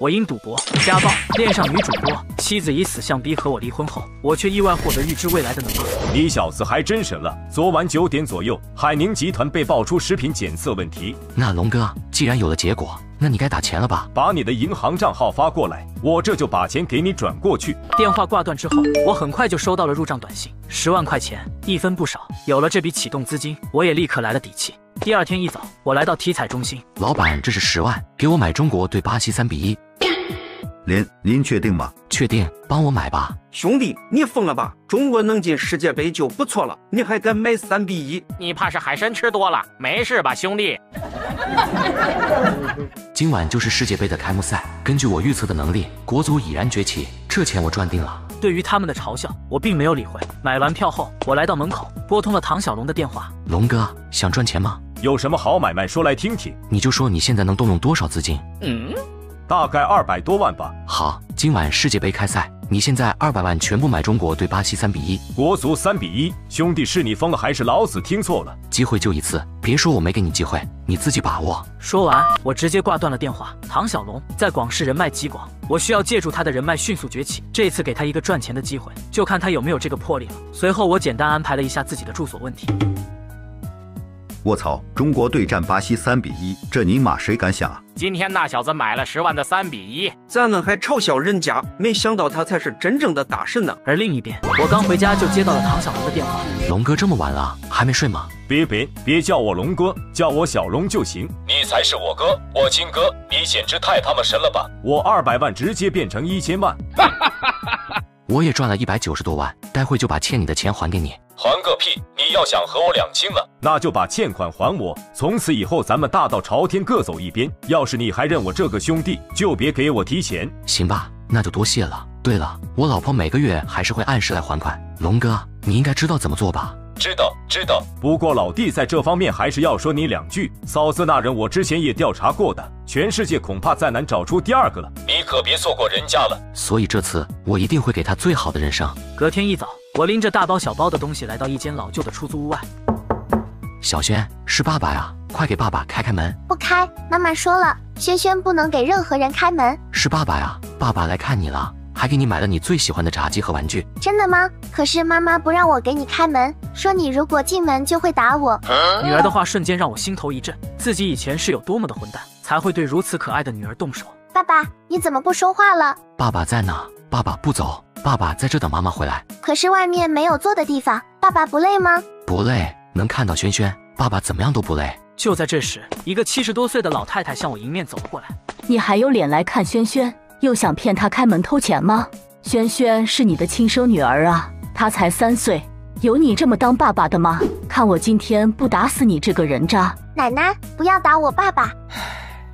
我因赌博、家暴恋上女主播，妻子以死相逼和我离婚后，我却意外获得预知未来的能力。你小子还真神了！昨晚九点左右，海宁集团被爆出食品检测问题。那龙哥，既然有了结果，那你该打钱了吧？把你的银行账号发过来，我这就把钱给你转过去。电话挂断之后，我很快就收到了入账短信，十万块钱，一分不少。有了这笔启动资金，我也立刻来了底气。第二天一早，我来到体彩中心，老板，这是十万，给我买中国对巴西三比一。您您确定吗？确定，帮我买吧。兄弟，你疯了吧？中国能进世界杯就不错了，你还敢买三比一？你怕是海参吃多了？没事吧，兄弟？今晚就是世界杯的开幕赛，根据我预测的能力，国足已然崛起，这钱我赚定了。对于他们的嘲笑，我并没有理会。买完票后，我来到门口，拨通了唐小龙的电话。龙哥，想赚钱吗？有什么好买卖说来听听。你就说你现在能动用多少资金？嗯。大概二百多万吧。好，今晚世界杯开赛，你现在二百万全部买中国对巴西三比一，国足三比一。兄弟，是你疯了还是老子听错了？机会就一次，别说我没给你机会，你自己把握。说完，我直接挂断了电话。唐小龙在广市人脉极广，我需要借助他的人脉迅速崛起，这次给他一个赚钱的机会，就看他有没有这个魄力了。随后，我简单安排了一下自己的住所问题。卧槽！中国对战巴西三比一，这尼玛谁敢想啊？今天那小子买了十万的三比一，咱们还嘲笑人家，没想到他才是真正的大神呢。而另一边，我刚回家就接到了唐小龙的电话。龙哥这么晚了还没睡吗？别别别叫我龙哥，叫我小龙就行。你才是我哥，我亲哥，你简直太他妈神了吧！我二百万直接变成一千万。我也赚了一百九十多万，待会就把欠你的钱还给你。还个屁！你要想和我两清了，那就把欠款还我。从此以后，咱们大道朝天，各走一边。要是你还认我这个兄弟，就别给我提钱。行吧，那就多谢了。对了，我老婆每个月还是会按时来还款。龙哥，你应该知道怎么做吧？知道，知道。不过老弟在这方面还是要说你两句。嫂子那人我之前也调查过的，全世界恐怕再难找出第二个了。你可别错过人家了。所以这次我一定会给他最好的人生。隔天一早，我拎着大包小包的东西来到一间老旧的出租屋外。小轩，是爸爸呀，快给爸爸开开门。不开，妈妈说了，轩轩不能给任何人开门。是爸爸呀，爸爸来看你了。还给你买了你最喜欢的炸鸡和玩具，真的吗？可是妈妈不让我给你开门，说你如果进门就会打我。女儿的话瞬间让我心头一震，自己以前是有多么的混蛋，才会对如此可爱的女儿动手。爸爸，你怎么不说话了？爸爸在呢，爸爸不走，爸爸在这等妈妈回来。可是外面没有坐的地方，爸爸不累吗？不累，能看到轩轩，爸爸怎么样都不累。就在这时，一个七十多岁的老太太向我迎面走了过来。你还有脸来看轩轩？又想骗他开门偷钱吗？轩轩是你的亲生女儿啊，她才三岁，有你这么当爸爸的吗？看我今天不打死你这个人渣！奶奶，不要打我爸爸！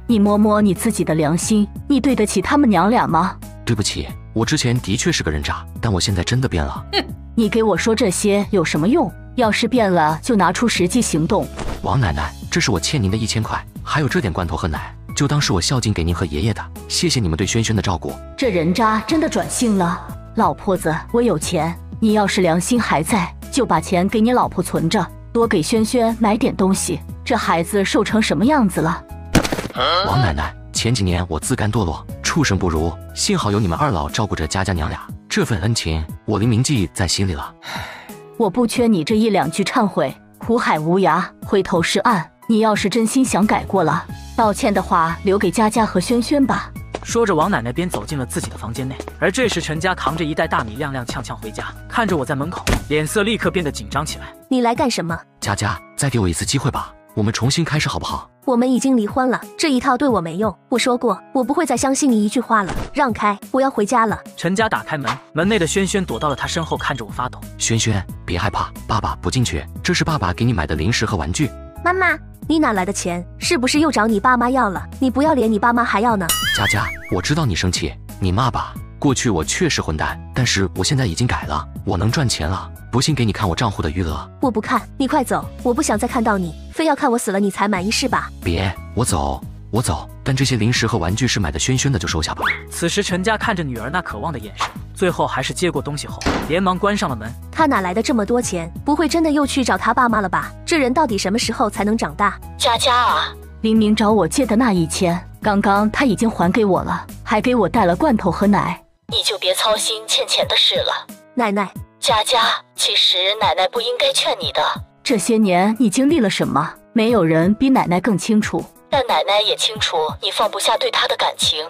你摸摸你自己的良心，你对得起他们娘俩吗？对不起，我之前的确是个人渣，但我现在真的变了。哼，你给我说这些有什么用？要是变了，就拿出实际行动。王奶奶，这是我欠您的一千块，还有这点罐头和奶。就当是我孝敬给您和爷爷的，谢谢你们对轩轩的照顾。这人渣真的转性了，老婆子，我有钱，你要是良心还在，就把钱给你老婆存着，多给轩轩买点东西。这孩子瘦成什么样子了？王奶奶，前几年我自甘堕落，畜生不如，幸好有你们二老照顾着佳佳娘俩，这份恩情我林铭记在心里了。我不缺你这一两句忏悔，苦海无涯，回头是岸。你要是真心想改过了，道歉的话留给佳佳和轩轩吧。说着，王奶奶便走进了自己的房间内。而这时，陈家扛着一袋大米，踉踉跄跄回家，看着我在门口，脸色立刻变得紧张起来。你来干什么？佳佳，再给我一次机会吧，我们重新开始好不好？我们已经离婚了，这一套对我没用。我说过，我不会再相信你一句话了。让开，我要回家了。陈家打开门，门内的轩轩躲到了他身后，看着我发抖。轩轩，别害怕，爸爸不进去。这是爸爸给你买的零食和玩具。妈妈。你哪来的钱？是不是又找你爸妈要了？你不要脸，你爸妈还要呢。佳佳，我知道你生气，你骂吧。过去我确实混蛋，但是我现在已经改了，我能赚钱了。不信给你看我账户的余额。我不看，你快走，我不想再看到你，非要看我死了你才满意是吧？别，我走。我走，但这些零食和玩具是买的，轩轩的就收下吧。此时，陈家看着女儿那渴望的眼神，最后还是接过东西后，连忙关上了门。他哪来的这么多钱？不会真的又去找他爸妈了吧？这人到底什么时候才能长大？佳佳啊，明明找我借的那一千，刚刚他已经还给我了。还给我带了罐头和奶。你就别操心欠钱的事了，奶奶。佳佳，其实奶奶不应该劝你的。这些年你经历了什么？没有人比奶奶更清楚。但奶奶也清楚你放不下对她的感情。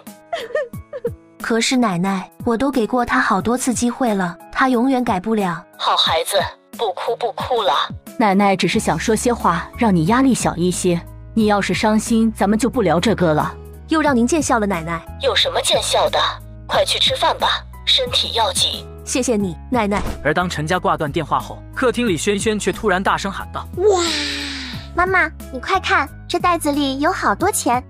可是奶奶，我都给过她好多次机会了，她永远改不了。好孩子，不哭不哭了。奶奶只是想说些话，让你压力小一些。你要是伤心，咱们就不聊这个了。又让您见笑了，奶奶。有什么见笑的？快去吃饭吧，身体要紧。谢谢你，奶奶。而当陈家挂断电话后，客厅里轩轩却突然大声喊道：“哇，妈妈，你快看，这袋子里有好多钱，